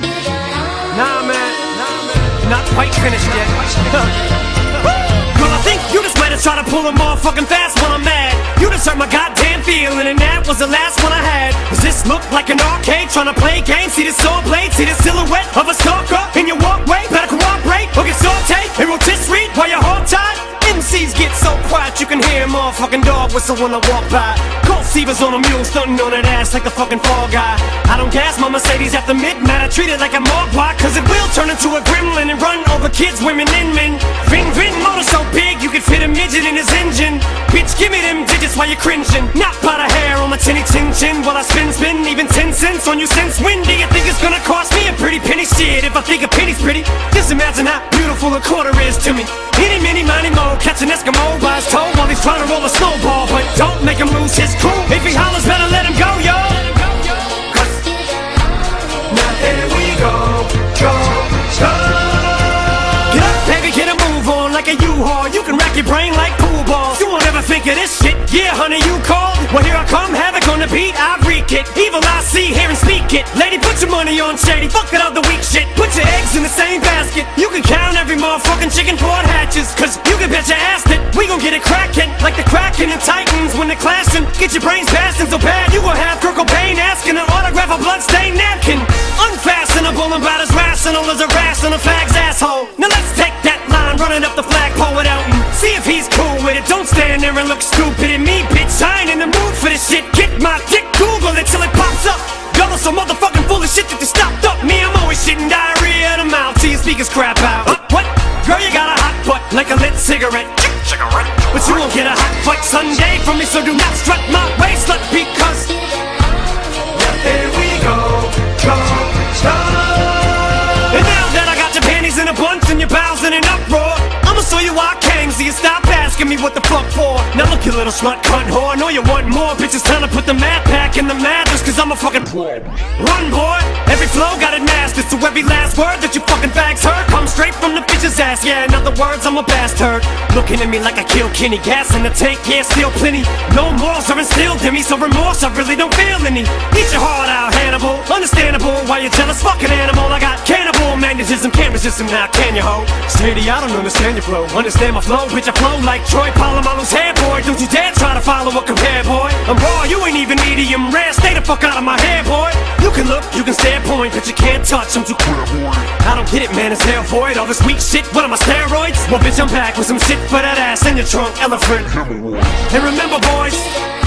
Nah, man. Not quite finished yet. Girl, I think you just might have tried to pull a motherfucking fast when I'm mad. You just hurt my goddamn feeling, and that was the last one I had. Does this look like an arcade trying to play games? See the saw blade, see the silhouette quiet you can hear a motherfucking dog whistle when I walk by. Colt Seavers on a mule, stunting on that ass like the fucking fall guy. I don't gas my Mercedes after midnight, I treat it like a mogwai, cause it will turn into a gremlin and run over kids, women, and men. Vin Vin motor so big you could fit a midget in his engine. Bitch, give me them digits while you're cringing. Not by the hair on my tinny chin chin while I spin spin, even 10 cents on you since when do you think it's gonna cost me a pretty penny? Shit, if I think a penny's pretty, just imagine how beautiful a quarter is to me. Any, mini, money, mo, catch an Eskimo by his toe while he's trying to roll a snowball. But don't make him lose his cool. If he hollers, better let him go, yo. Cause now here we go, go. Get up, baby, get a move on like a U-Haul. You can rack your brain like pool balls. You won't ever think of this shit. Yeah, honey, you called. Well, here I come, havoc on the beat. I wreak it. Evil I see, hear and speak it. Lady, put your money on shady. Fuck it up the weak shit. Put your eggs in the same basket. You can count every motherfucking chicken for hatches. Cause you can bet your ass that we gon' get it crackin' like the Kraken and Titans when they're clashing. Get your brains blasting so bad you will have Kurt Cobain asking an autograph a bloodstained napkin. Unfastenable about as rational as a rash on a fag's asshole. Now let's take that line running up the flagpole without him. See if he's cool with it. Don't stand there and look stupid at me, bitch. I ain't in the mood for this shit. Get my dick, Google it till it pops up. Y'all are so motherfucking full of shit that you stopped up. Me, I'm always shitting diarrhea in the mouth till your speakers crap out. Huh? What? Girl, you got a hot butt like a lit cigarette. Cigarette. But you won't get a hot butt Sunday from me, so do not strut my waist, slut, because. Here we go, go, go. And now that I got your panties in a bunch and your bowels in an uproar, I'ma show you why I came, so you stop asking me what the fuck for. Now look, you little slut cunt whore, I know you want more, bitch. It's time to put the mad pack in the mattress, cause I'm a fucking. Run, boy, every flow got it mastered, so every last word that you fucking fags heard comes straight from the bitch's ass. Yeah, other words, I'm a bastard. Looking at me like I killed Kenny, gas in the tank, yeah, still plenty. No morals are instilled in me, so remorse I really don't feel any. Eat your heart out, Hannibal. Understandable why you're jealous, fucking animal. I got cannibal magnetism, can't resist him now, can you, ho? Shady, I don't understand your flow. Understand my flow, bitch, I flow like Troy Polamalu's hair, boy. Don't you dare try to follow or compare, boy. I'm raw, you ain't even medium rare. Stay the fuck out of my hair, boy. You can look, you can stare, point, but you can't touch. I'm too clear. I don't get it, man, it's hell void. All this weak shit, what am I, steroids? Well, bitch, I'm back with some shit for that ass in your trunk, elephant. And remember, boys.